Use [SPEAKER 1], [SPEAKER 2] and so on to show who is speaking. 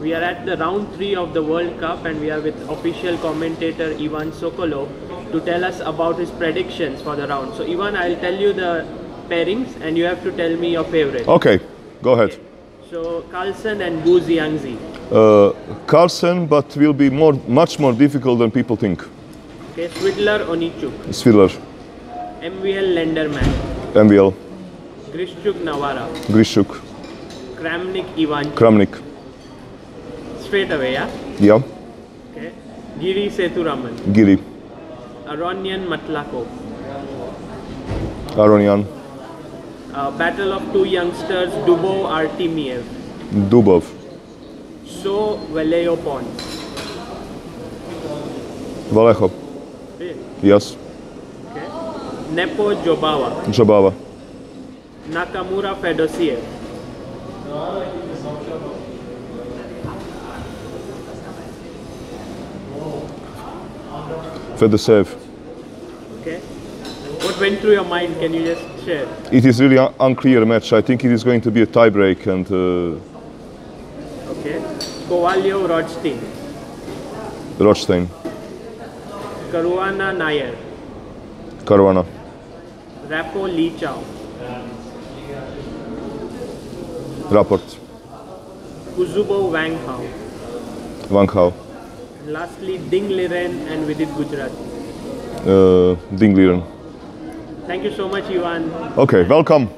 [SPEAKER 1] We are at the round three of the World Cup and we are with official commentator Ivan Sokolov to tell us about his predictions for the round. So Ivan, I'll tell you the pairings and you have to tell me your favorite.
[SPEAKER 2] Okay, go ahead.
[SPEAKER 1] So Carlsen and Bu Xiangzhi.
[SPEAKER 2] Uh, Carlsen, but will be more, much more difficult than people think.
[SPEAKER 1] Okay, Svidler Ivanchuk.
[SPEAKER 2] Svidler.
[SPEAKER 1] MVL Lenderman.
[SPEAKER 2] MVL,
[SPEAKER 1] Grischuk Navara.
[SPEAKER 2] Grischuk,
[SPEAKER 1] Kramnik Ivan.
[SPEAKER 2] Kramnik.
[SPEAKER 1] Straight away, yeah?
[SPEAKER 2] Yeah,
[SPEAKER 1] Okay. Giri Sethuraman.
[SPEAKER 2] Giri,
[SPEAKER 1] Aronian Matlakov.
[SPEAKER 2] Aronian,
[SPEAKER 1] Uh, battle of two youngsters, Dubov Artemiev.
[SPEAKER 2] Dubov,
[SPEAKER 1] So Valeo Pons.
[SPEAKER 2] Valejo,
[SPEAKER 1] Okay.
[SPEAKER 2] yes,
[SPEAKER 1] Nepo Jobava.
[SPEAKER 2] Jabava,
[SPEAKER 1] Nakamura Fedosiev.
[SPEAKER 2] Fedoseev.
[SPEAKER 1] Okay. What went through your mind? Can you just share?
[SPEAKER 2] It is really un- unclear match. I think it is going to be a tie break and uh,
[SPEAKER 1] Okay. Kovalev Rodshtein.
[SPEAKER 2] Rodshtein,
[SPEAKER 1] Caruana Nair.
[SPEAKER 2] Caruana.
[SPEAKER 1] Rapport Li Chao.
[SPEAKER 2] Rapport,
[SPEAKER 1] Kuzubov Wang Hao.
[SPEAKER 2] Wang Hao,
[SPEAKER 1] lastly, Ding Liren and Vidit Gujrathi.
[SPEAKER 2] uh, Ding Liren.
[SPEAKER 1] Thank you so much, Ivan.
[SPEAKER 2] Okay, welcome.